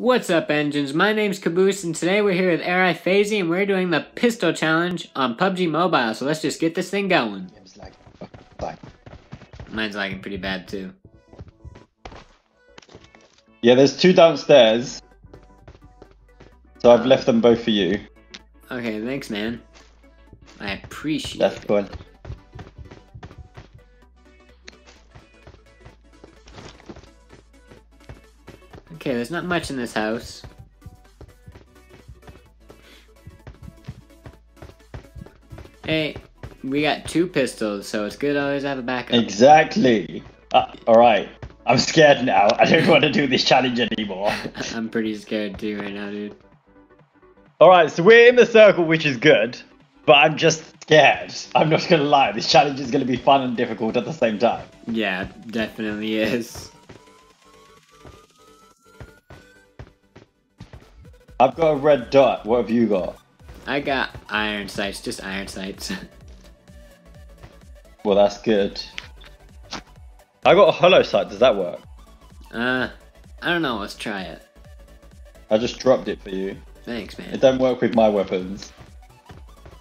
What's up, engines? My name's Caboose, and today we're here with Eray Feyzi, and we're doing the pistol challenge on PUBG Mobile. So let's just get this thing going. Game's like, oh, like. Mine's lagging pretty bad too. Yeah, there's two downstairs. So I've uh, left them both for you. Okay, thanks, man. I appreciate That's it. fine. Okay, there's not much in this house. Hey, we got two pistols, so it's good to always have a backup. Exactly. Uh, Alright. I'm scared now. I don't want to do this challenge anymore. I'm pretty scared too right now, dude. Alright, so we're in the circle, which is good. But I'm just scared. I'm not gonna lie. This challenge is gonna be fun and difficult at the same time. Yeah, definitely is. I've got a red dot. What have you got? I got iron sights, just iron sights. Well, that's good. I got a hollow sight. Does that work? uh, I don't know, let's try it. I just dropped it for you. Thanks, man. It don't work with my weapons.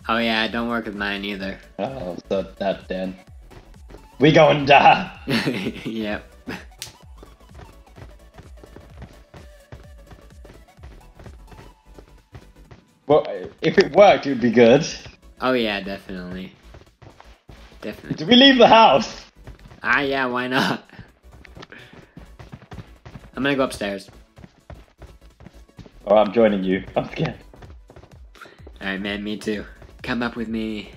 Oh yeah, it don't work with mine either. Oh, so that then. We going down. yep. If it worked, it would be good. Oh yeah, definitely. Definitely. Do we leave the house? Ah yeah, why not? I'm gonna go upstairs. Oh, I'm joining you. I'm scared. Alright man, me too. Come up with me.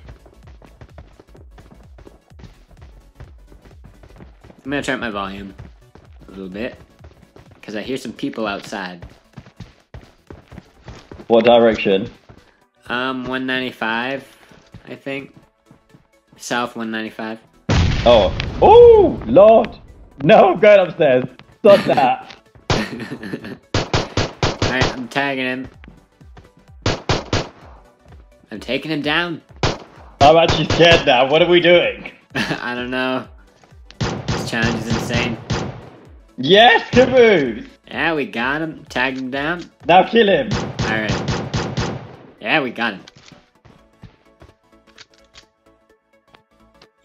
I'm gonna turn up my volume a little bit. Cause I hear some people outside. What direction? Um, 195, I think. South 195. Oh. Oh, Lord. No, I'm going upstairs. Stop that. Alright, I'm tagging him. I'm taking him down. I'm actually scared now. What are we doing? I don't know. This challenge is insane. Yes, Caboose. Yeah, we got him. Tagged him down. Now kill him. Yeah, we got him.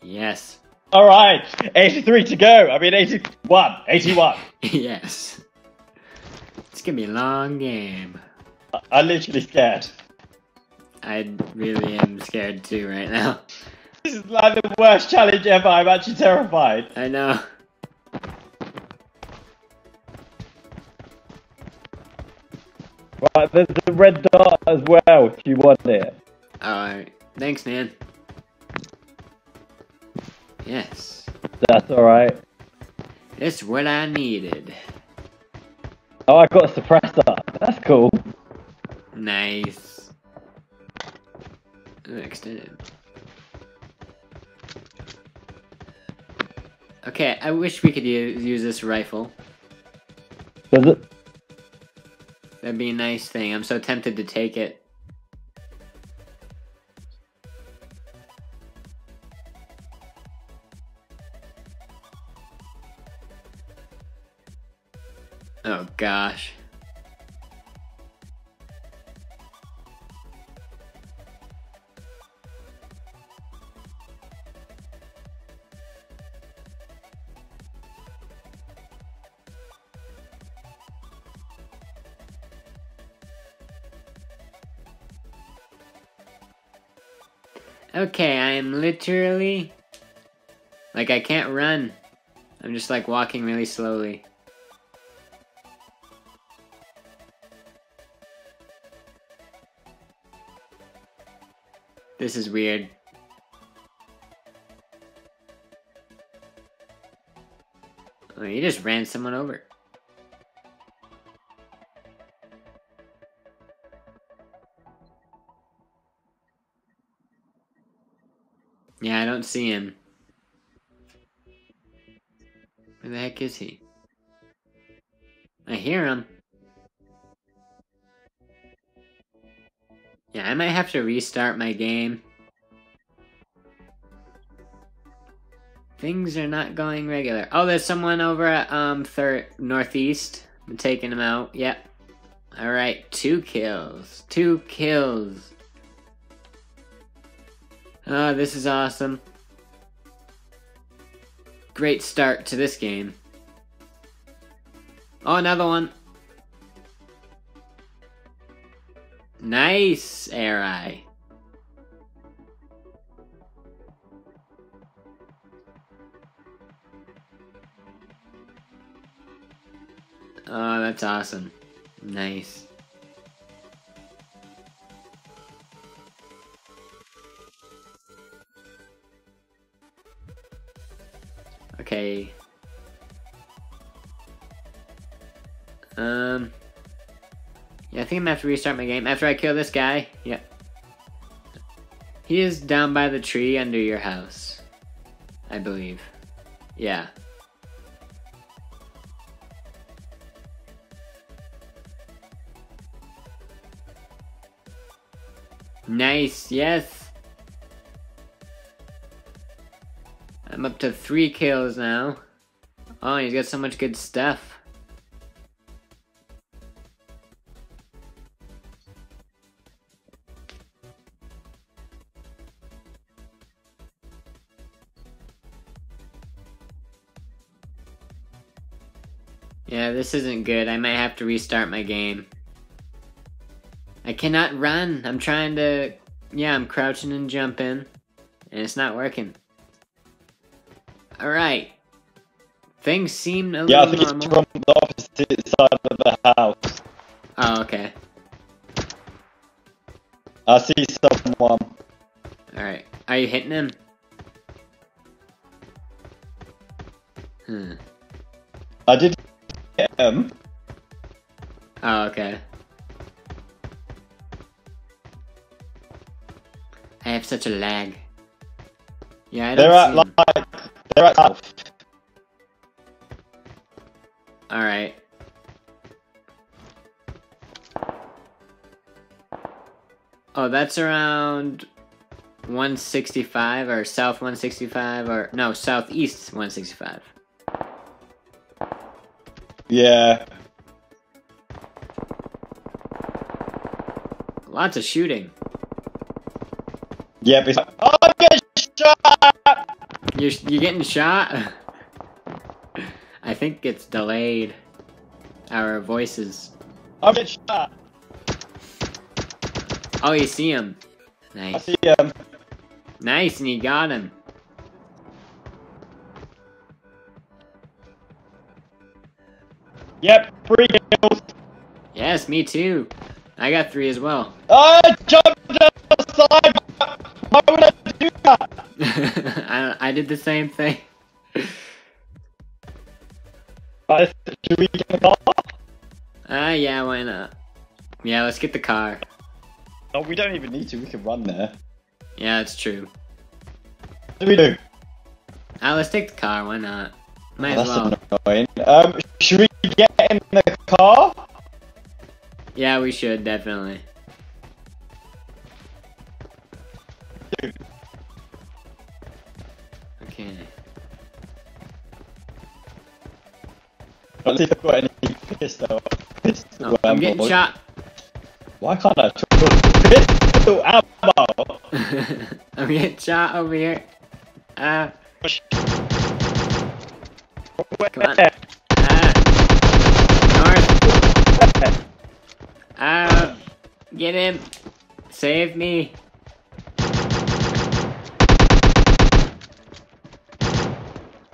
Yes. All right. 83 to go. I mean, 81. 81. yes. It's gonna be a long game. I- I'm literally scared. I really am scared too right now. This is like the worst challenge ever. I'm actually terrified. I know. Right, there's the red dot as well if you want it. Alright. Thanks, man. Yes. That's alright. It's what I needed. Oh, I got a suppressor. That's cool. Nice. Ooh, extended. Okay, I wish we could use, use this rifle. Does it? That'd be a nice thing. I'm so tempted to take it. Oh gosh. Okay, I am literally like I can't run. I'm just like walking really slowly. This is weird. Oh, you just ran someone over. Yeah, I don't see him. Where the heck is he? I hear him. Yeah, I might have to restart my game. Things are not going regular. Oh, there's someone over at um third northeast. I'm taking him out. Yep. Alright, two kills. Two kills. Oh, this is awesome. Great start to this game. Oh, another one. Nice, Eye. Oh, ah, that's awesome. Nice. Okay. Um. Yeah, I think I'm gonna have to restart my game after I kill this guy. Yep. He is down by the tree under your house. I believe. Yeah. Nice, yes. I'm up to three kills now. Oh, he's got so much good stuff. Yeah, this isn't good. I might have to restart my game. I cannot run. I'm trying to... Yeah, I'm crouching and jumping. And it's not working. Alright. Things seem a Yeah, I think normal. it's from the opposite side of the house. Oh, okay. I see someone. Alright. Are you hitting him? Hmm. I did get him. Oh, okay. I have such a lag. Yeah, I don't They're at like they're at south. Alright. Oh, that's around 165 or south 165 or no, southeast 165. Yeah. Lots of shooting. Yep. You're, you're getting shot? I think it's delayed. Our voices. I'm getting shot. Oh, you see him. Nice. I see him. Nice, and you got him. Yep. Three kills. Yes, me too. I got three as well. Ah, I jumped did the same thing. Guys, should we get the car? Ah, yeah, why not? Yeah, let's get the car. Oh, we don't even need to. We can run there. Yeah, it's true. What do we do? Ah, let's take the car, why not? Might Oh, as well. that's annoying. Um, should we get in the car? Yeah, we should, definitely. See if I've got any pistol. pistol Oh, I'm getting shot. Why can't I? Pistol ammo! I'm getting shot over here. Ah, Come on. ah. North. Ah, get him. Save me.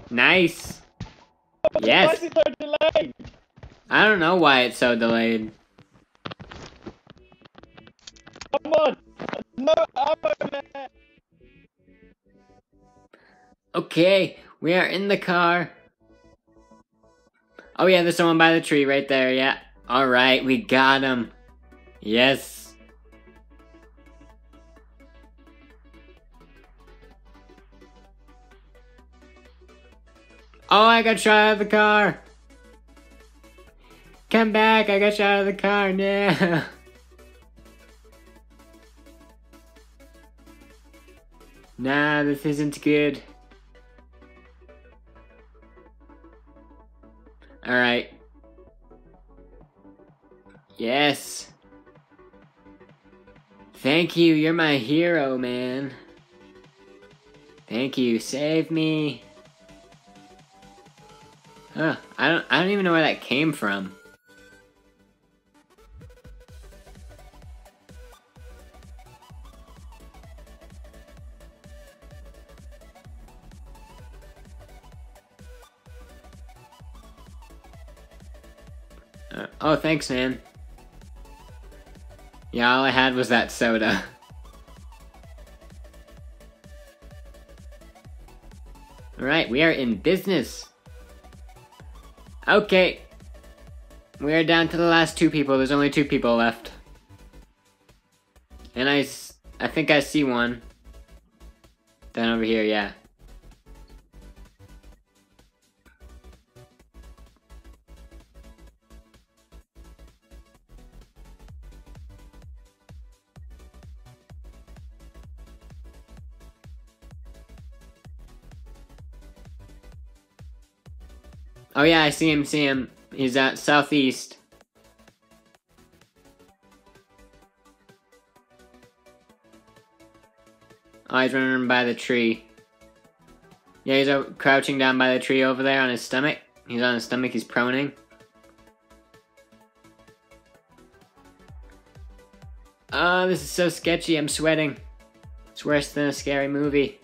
Nice. Yes. is it so delayed? I don't know why it's so delayed. Come on! No! Okay, we are in the car. Oh yeah, there's someone by the tree right there, yeah. Alright, we got him. Yes. Oh, I got shot out of the car. Come back, I got you out of the car now. nah, this isn't good. Alright. Yes. Thank you, you're my hero, man. Thank you, save me. Huh, I don't I don't even know where that came from. Oh, thanks, man. Yeah, all I had was that soda. Alright, we are in business. Okay. We are down to the last two people. There's only two people left. And I, I think I see one. Down over here, yeah. Oh yeah, I see him, see him. He's at southeast. Oh, he's running by the tree. Yeah, he's crouching down by the tree over there on his stomach. He's on his stomach, he's proning. Oh, this is so sketchy, I'm sweating. It's worse than a scary movie.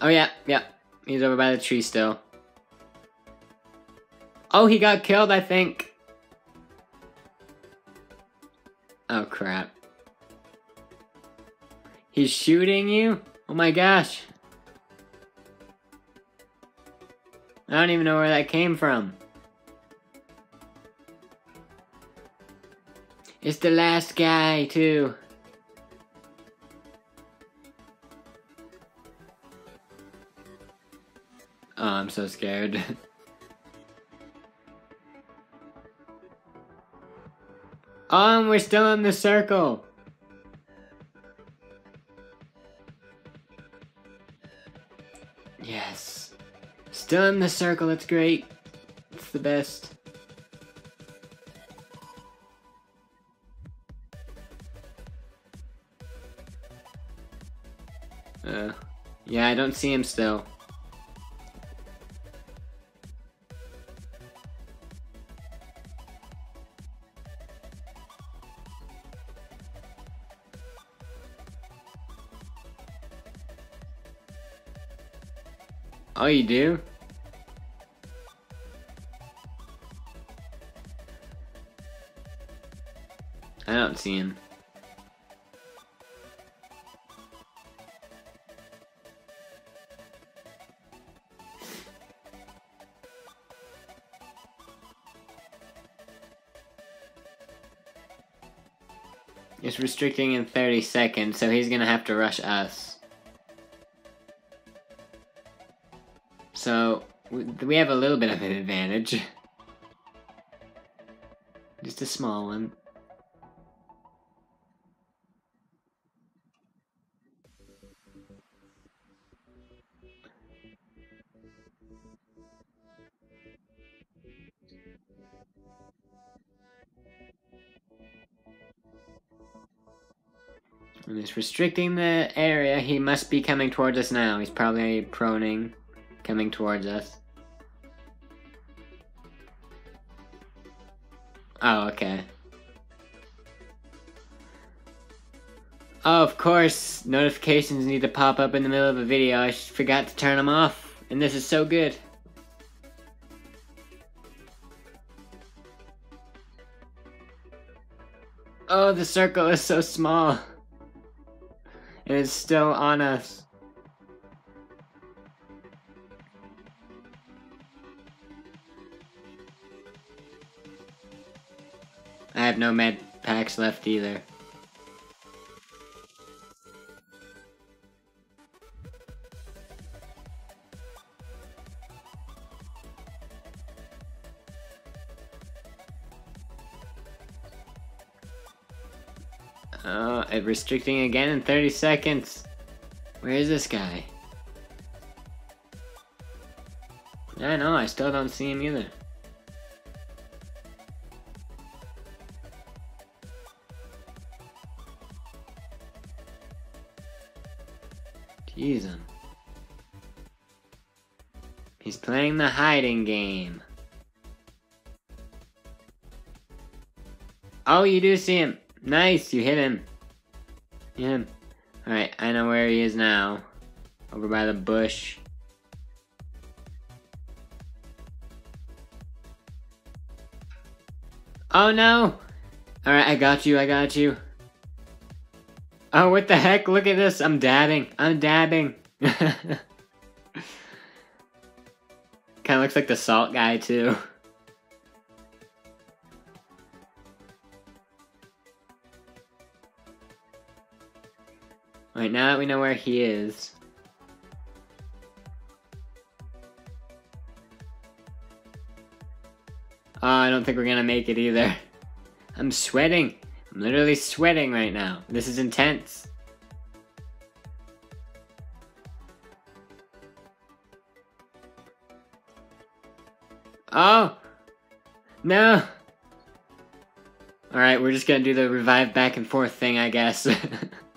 Oh yeah, yeah. He's over by the tree still. Oh, he got killed, I think. Oh crap. He's shooting you? Oh my gosh. I don't even know where that came from. It's the last guy, too. Oh, I'm so scared. oh, we're still in the circle. Yes. Still in the circle, it's great. It's the best. Uh, yeah, I don't see him still. Oh, you do? I don't see him. It's restricting in 30 seconds, so he's gonna have to rush us. So, we have a little bit of an advantage. Just a small one. And it's restricting the area. He must be coming towards us now. He's probably proning, coming towards us. Oh, okay. Oh, of course, notifications need to pop up in the middle of a video. I forgot to turn them off, and this is so good. Oh, the circle is so small. And it's still on us. I have no med packs left either. Oh, it restricting again in 30 seconds. Where is this guy? I know, I still don't see him either. Jeez. He's playing the hiding game. Oh, you do see him. Nice, you hit him. Him. Alright, I know where he is now. Over by the bush. Oh no! Alright, I got you, I got you. Oh, what the heck? Look at this. I'm dabbing. I'm dabbing. kind of looks like the salt guy, too. Alright, now that we know where he is. Oh, I don't think we're gonna make it either. I'm sweating. I'm literally sweating right now. This is intense. Oh! No! Alright, we're just gonna do the revive back and forth thing, I guess.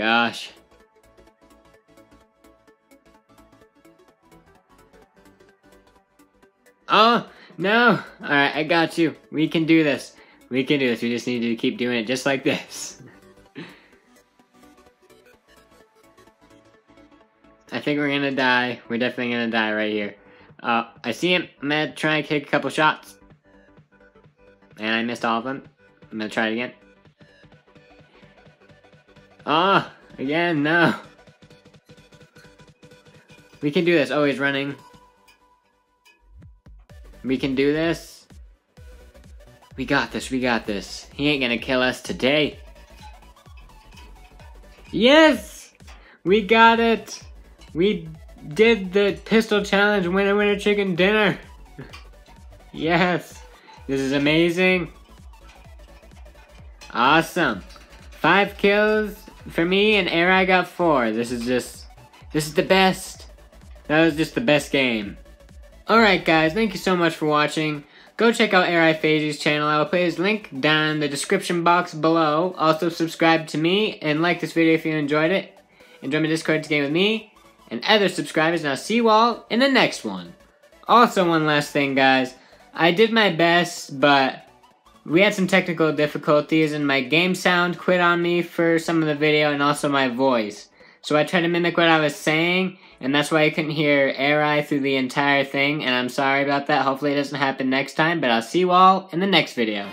gosh. Oh, no! Alright, I got you. We can do this. We can do this. We just need to keep doing it just like this. I think we're gonna die. We're definitely gonna die right here. Uh, I see him. I'm gonna try and kick a couple shots. And I missed all of them. I'm gonna try it again. Ah, oh, again, no. We can do this. Oh, he's running. We can do this. We got this, we got this. He ain't gonna kill us today. Yes! We got it! We did the pistol challenge winner winner chicken dinner. yes! This is amazing. Awesome. Five kills, for me and Eray I got four. This is just, this is the best. That was just the best game. Alright guys, thank you so much for watching. Go check out Eray Feyzi's channel. I will put his link down in the description box below. Also subscribe to me and like this video if you enjoyed it. And join my Discord to game with me and other subscribers. Now see you all in the next one. Also one last thing guys. I did my best, but we had some technical difficulties and my game sound quit on me for some of the video and also my voice. So I tried to mimic what I was saying and that's why I couldn't hear Eray through the entire thing and I'm sorry about that. Hopefully it doesn't happen next time, but I'll see you all in the next video.